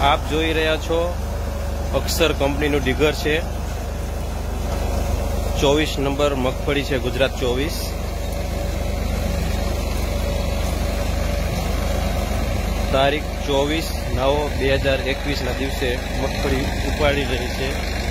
આપ જોઈ રહ્યા છો, અક્ષર કંપનીનું ડિગર છે. ચોવીસ નંબર મગફળી છે ગુજરાત ચોવીસ. તારીખ ચોવીસ નવ બે હજાર એકવીસના દિવસે મગફળી ઉપાડી રહી છે.